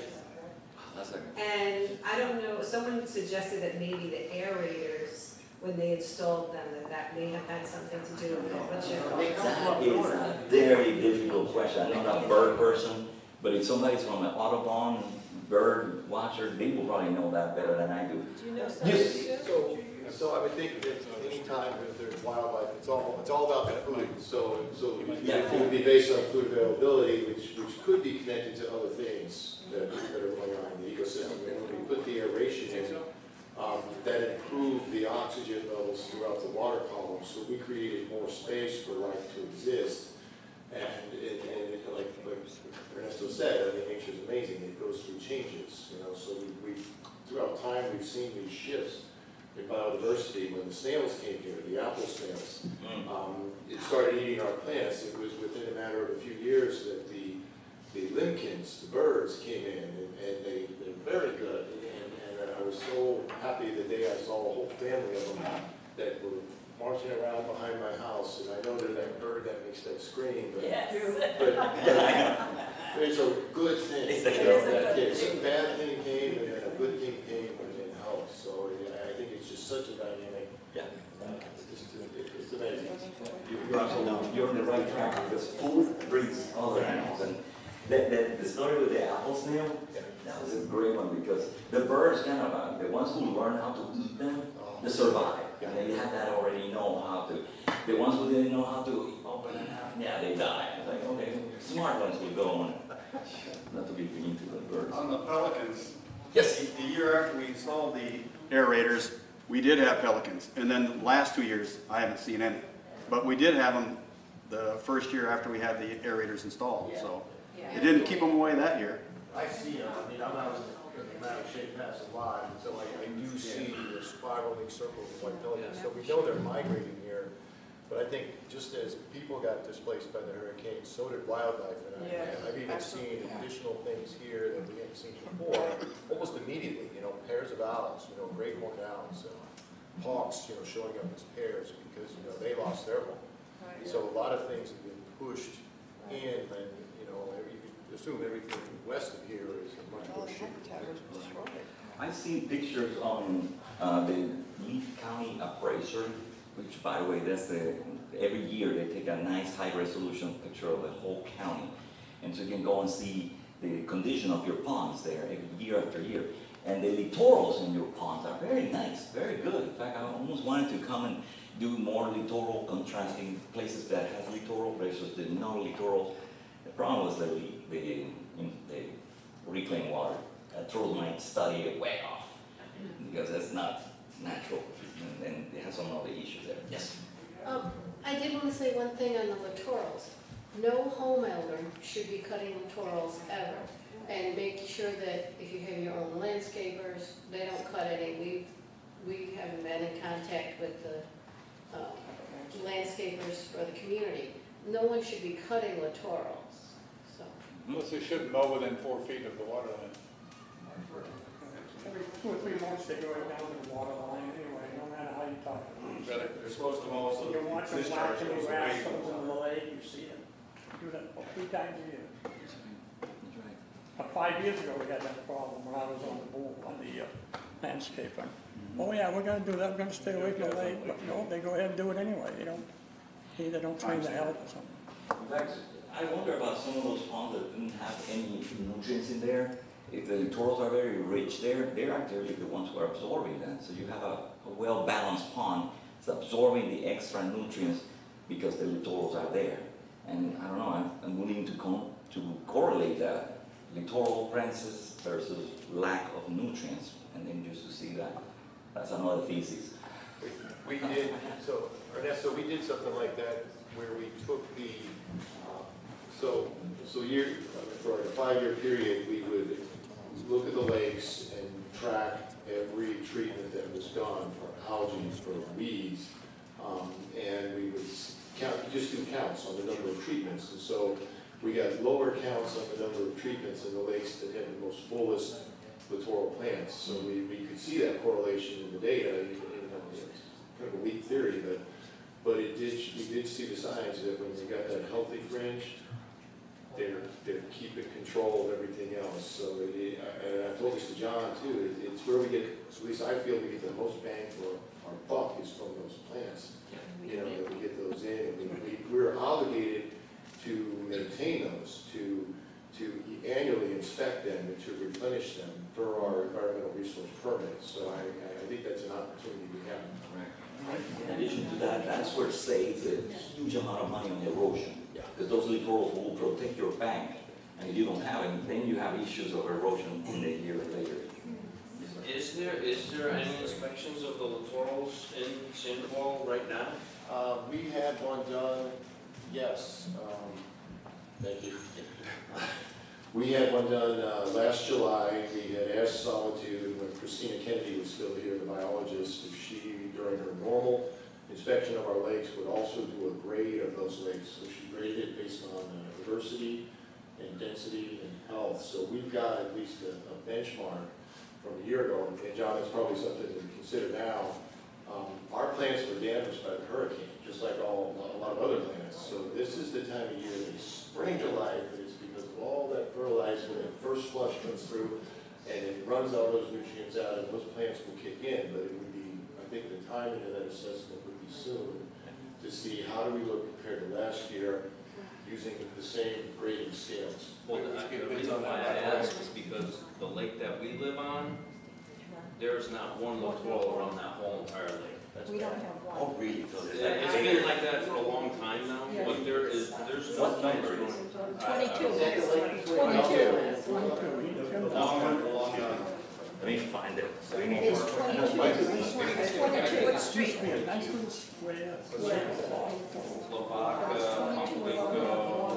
That's a And I don't know, someone suggested that maybe the aerators, when they installed them, that that may have had something to do with it, what's your That is a very difficult question. I'm not a bird person, but if somebody's from an Audubon bird watcher, they will probably know that better than I do. Do you know Yes. So, so I would think that anytime that there's wildlife, it's all, it's all about the food. So, so Yeah. it would be based on food availability, which, which could be connected to other things that, that are going on in the ecosystem. And when we put the aeration in, um, that improved the oxygen levels throughout the water column, so we created more space for life to exist. And it, and it, like, like Ernesto said, I mean, nature's amazing, it goes through changes, you know, so we, we, throughout time, we've seen these shifts in biodiversity. When the snails came here, the apple snails, Mm. um, it started eating our plants. It was within a matter of a few years that the the limpkins, the birds came in and, and they, they're very good. And, and I was so happy the day I saw a whole family of them that were marching around behind my house. And I know they're that bird that makes that scream, but. But, but it's a good thing, It's you a- know, that it's a bad thing came and then a good thing came and it helped. So yeah, I think it's just such a dynamic, Yeah. uh, it's just, it- it's amazing. You're absolutely, you're on the right track, because food brings other animals, and that, that, the story with the apple snail, that was a great one, because the birds kind of, uh, the ones who learn how to eat them, they survive, and they have that already know how to. The ones who didn't know how to open it up, yeah, they die, it's like, okay, smart ones will go on, not to be mean to the birds. On the pelicans, Yes. the the year after we installed the aerators, we did have pelicans. And then the last two years, I haven't seen any. But we did have them the first year after we had the aerators installed, so. It didn't keep them away that year. I see, them. I mean, I'm not in the matter of shape pass a lot, and so I, I do see the spiraling circles of white pelicans. So we know they're migrating here, but I think just as people got displaced by the hurricane, so did wildlife. And Yeah, I- I've even seen additional things here that we hadn't seen before, almost immediately, you know, pairs of owls, you know, great horned owls, uh, hawks, you know, showing up as pairs because, you know, they lost their home. So a lot of things have been pushed in, and, you know, you could assume everything west of here is in much All more the shape. habitat was destroyed. I see pictures on uh, the Lee County Appraiser, which by the way, that's the, every year they take a nice high resolution picture of the whole county. And so you can go and see the condition of your ponds there every year after year. And the littorals in your ponds are very nice, very good. In fact, I almost wanted to come and do more littoral contrasting places that have littoral versus the non-littoral. The problem was that le- the, you know, the reclaimed water. Turtles might study it way off, because that's not natural, and then they have some other issues there. Yes? Um, I did want to say one thing on the littorals. No homeowner should be cutting littorals ever. And make sure that if you have your own landscapers, they don't cut any. We, we haven't been in contact with the uh, landscapers for the community. No one should be cutting littorals, so. Plus, they shouldn't mow within four feet of the water line. Every two or three months, they go right down to the water line anyway, no matter how you talk. They're they're supposed to mow so You watch them discharge watching the goes grass away from goes the into water. the lake, you see them. Do that three times a year. That's five years ago, we had that problem when I was on the board, on the uh, landscaper. Oh, yeah, we're gonna do that, we're gonna stay away from the lake, but no, they go ahead and do it anyway, they don't, they either don't train the help or something. In fact, I wonder about some of those ponds that didn't have any nutrients in there. If the littorals are very rich there, they're actually the ones who are absorbing that. So you have a, a well-balanced pond, it's absorbing the extra nutrients because the littorals are there. And I don't know, I'm, I'm willing to com to correlate that littoral prices versus lack of nutrients, and then just to see that. That's another thesis. We did, so Ernesto, we did something like that where we took the, uh, so, so year, for a five-year period, we would look at the lakes and track every treatment that was done for algae, for weeds. Um, and we would count, just do counts on the number of treatments. And so we got lower counts on the number of treatments in the lakes that had the most fullest littoral plants. So we, we could see that correlation in the data, even, though it's kind of a weak theory, but, but it did, we did see the signs that when you got that healthy fringe, they're, they're keeping control of everything else. So it, and I told this to John too, it- it's where we get, at least I feel we get the most bang for our buck is from those plants. You know, that we get those in, we, we- we're obligated to maintain those, to, to annually inspect them and to replenish them per our environmental resource permits. So I, I think that's an opportunity we have. Right. In addition to that, that's where it saves a huge amount of money on erosion. Yeah. Because those littorals will protect your bank, and if you don't have it, then you have issues of erosion in the year later. Is there, is there any inspections of the littorals in Sandoval right now? Uh, we had one done, yes, um, thank you. We had one done, uh, last July, we had asked Solitude, when Christina Kennedy was still here, the biologist, if she, during her normal inspection of our lakes, would also do a grade of those lakes. So she graded it based on uh, diversity, and density and health. So we've got at least a a benchmark from a year ago, and John, that's probably something to consider now. Um, Our plants were damaged by the hurricane, just like all, a lot of other plants. So this is the time of year they spring to life, and it's because of all that fertilizer, that first flush comes through, and it runs all those nutrients out, and those plants will kick in, but it would be, I think the timing of that assessment would be soon, to see how do we look compared to last year, using the same grading scales. Well, the the reason why I ask is because the lake that we live on, there's not one littoral around that whole entire lake. That's We don't bad. have one. Oh, really? So It's that- been like that for a long time now, but there is, there's no What number number. Twenty-two. Twenty-two, Let me find it. We need It's to- twenty-two. Twenty-two. It used to be nice little square. Slovak, uh,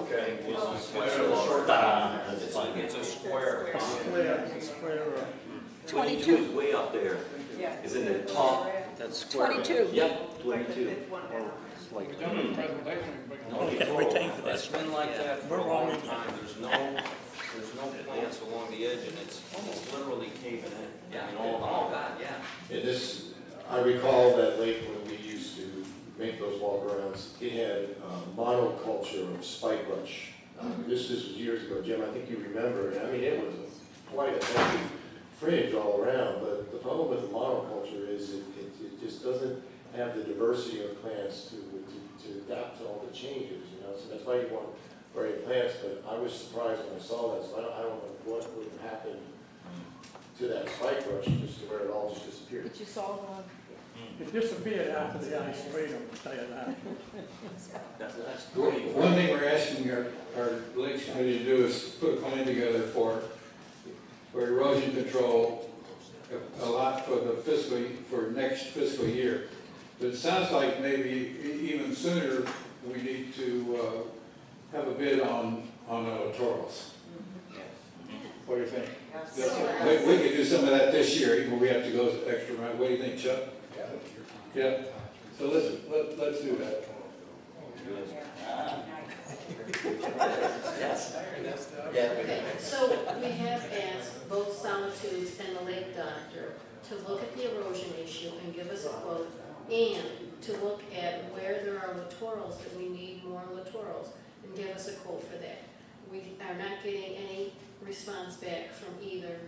okay, was square. It's It's a, like, it's a square. Square, square, uh, twenty-two is way up there. It's in the top. Twenty-two. Yep, twenty-two. Okay, we think It's that's, been like that for We're a wrong long again. time, there's no, there's no plants along the edge, and it's, it's literally caving in. I mean, all Oh, around. God, yeah. And this, I recall that lake when we used to make those walk-arounds, it had um, monoculture of spikerush. Um, This, this was years ago, Jim, I think you remember, I mean, it was a- quite a heavy fringe all around, but the problem with the monoculture is it, it, it just doesn't have the diversity of plants to, to, to adapt to all the changes, you know, so that's why you want varied plants, but I was surprised when I saw that, so I don't, I don't know what would happen to that spikerush, just to where it all just disappeared. But you saw one. Hmm. it disappeared after the ice wave, I'll tell you that. That's, that's great. One thing we're asking our, our Lakes Committee to do is put a plan together for, for erosion control, a a lot for the fiscal, for next fiscal year. But it sounds like maybe e- even sooner, we need to, uh, have a bid on, on the littorals. What do you think? We, we could do some of that this year, even if we have to go extra round. What do you think, Chuck? Yeah, Yeah. so let's, let, let's do that. Yes. Okay, so we have asked both Solitudes and the lake doctor to look at the erosion issue and give us a quote, and to look at where there are littorals, that we need more littorals, and give us a quote for that. We are not getting any response back from either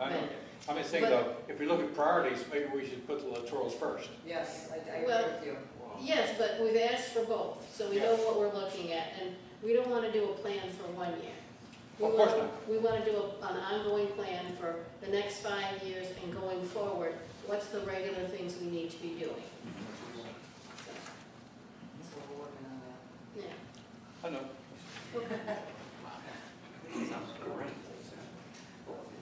I know. vendor. I'm just thinking though, if we look at priorities, maybe we should put the littorals first. Yes, I, I Well, agree with you. Yes, but we've asked for both, so we know what we're looking at, and we don't wanna do a plan for one year. We Of course wanna- not. We wanna do a- an ongoing plan for the next five years and going forward, what's the regular things we need to be doing? So we're working on that. Yeah. I know. Sounds great.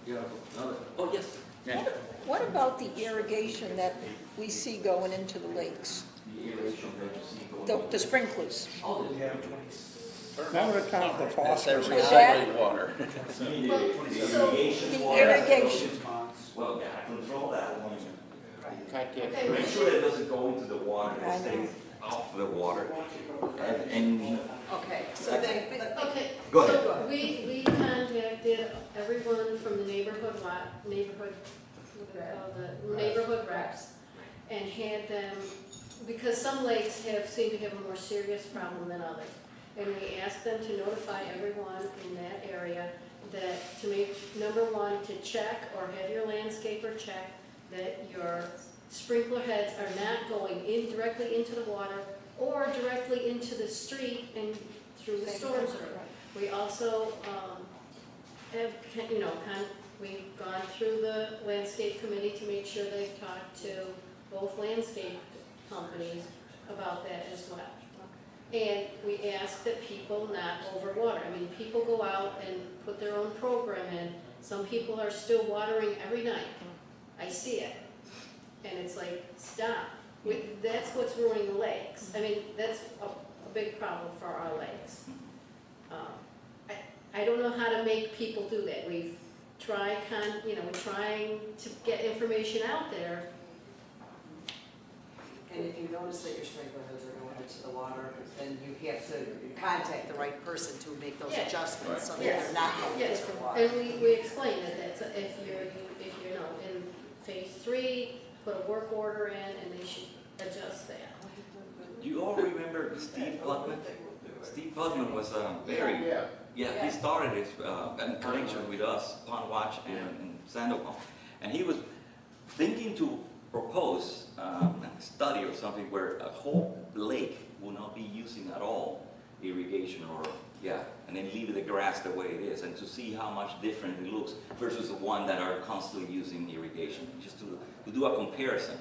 Yeah, another, oh, yes. What- What about the irrigation that we see going into the lakes? The irrigation that you see going. The the sprinklers? Oh, the That would account for phosphorus. Is that, water. The the So- the water? irrigation, Well, yeah, control that one. Make sure it doesn't go into the water, it stays off the water. And, and Okay, so then, okay. Go ahead. So we, we contacted everyone from the neighborhood wa, neighborhood, uh, the neighborhood reps, and had them, because some lakes have, seem to have a more serious problem than others. And we ask them to notify everyone in that area that, to make, number one, to check or have your landscaper check that your sprinkler heads are not going in directly into the water or directly into the street and through the storm sewer. We also, um, have, you know, kind, we've gone through the landscape committee to make sure they've talked to both landscape companies about that as well. And we ask that people not overwater. I mean, people go out and put their own program in. Some people are still watering every night. I see it. And it's like, stop. We, that's what's ruining the lakes. I mean, that's a, a big problem for our lakes. Um, I, I don't know how to make people do that. We've tried con, you know, we're trying to get information out there. And if you notice that your sprinkler are going into the water, then you have to contact the right person to make those Yeah. adjustments, so that Yes. they're not going Yes, into the water. and we, we explained that, that's, if you're, if you're, you know, in phase three, put a work order in and they should adjust that. Do you all remember Steve Putman? Steve Putman was uh, very, Yeah. yeah, he started his, uh, in connection with us, Pond Watch and and Sandoval. And he was thinking to propose um, a study or something where a whole lake will not be using at all irrigation or, yeah, and then leave the grass the way it is, and to see how much different it looks versus the one that are constantly using irrigation, just to, to do a comparison.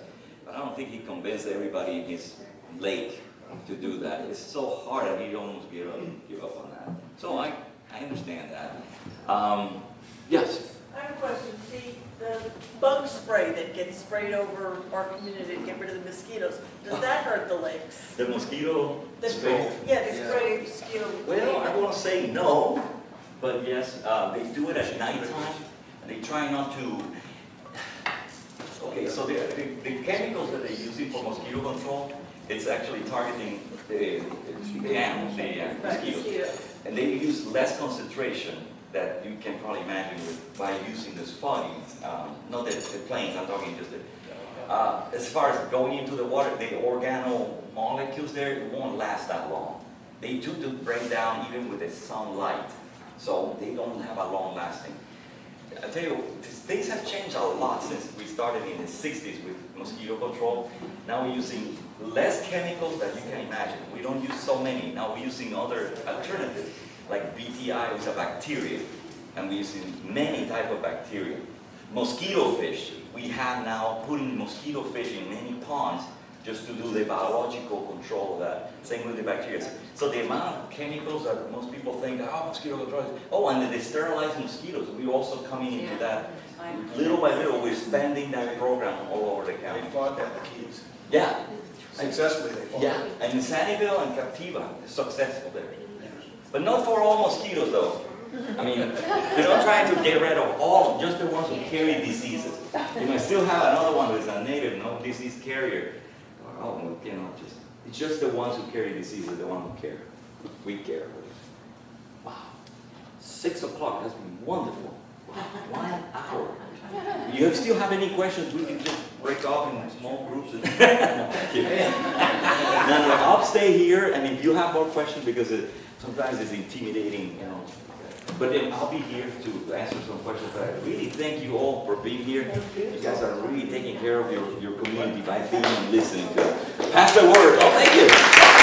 But I don't think he convinced everybody in his lake to do that. It's so hard and he almost give up, give up on that. So I, I understand that. Um, yes, I have a question. The, the bug spray that gets sprayed over our community to get rid of the mosquitoes, does that hurt the lakes? the mosquito The spray. Yeah, the spray mosquito. Well, I won't say no, but yes, uh, they do it at nighttime, and they try not to. Okay, so the, the, the chemicals that they're using for mosquito control, it's actually targeting the, the animals, the uh, mosquitoes. They use less concentration that you can probably imagine with, by using the spotting, um, not the, planes, I'm talking just the, uh, as far as going into the water, the organo molecules there, won't last that long. They do to break down even with the sunlight, so they don't have a long lasting. I tell you, things have changed a lot since we started in the 60s with mosquito control. Now we're using less chemicals than you can imagine. We don't use so many. Now we're using other alternatives, like BTI is a bacteria, and we're using many type of bacteria. Mosquito fish, we have now putting mosquito fish in many ponds just to do the biological control of that. Same with the bacteria. So the amount of chemicals that most people think, oh, mosquito control. Oh, and they sterilize mosquitoes. We're also coming into that. Little by little, we're expanding that program all over the county. They fought that the Keys. Yeah. Successfully, they fought. Yeah, and in Sanibel and Captiva, it's successful there. But not for all mosquitoes though. I mean, we're not trying to get rid of all, just the ones who carry diseases. You might still have another one who's a native, no disease carrier. Oh, you know, just, it's just the ones who carry diseases, the ones who care. We care. Wow. Six o'clock has been wonderful. One hour. You still have any questions, we can just break off in small groups and. No, no, I'll stay here, and if you have more questions, because it, sometimes it's intimidating, you know. But then I'll be here to answer some questions, but I really thank you all for being here. You guys are really taking care of your, your community by being and listening to. Pass the word, oh, thank you.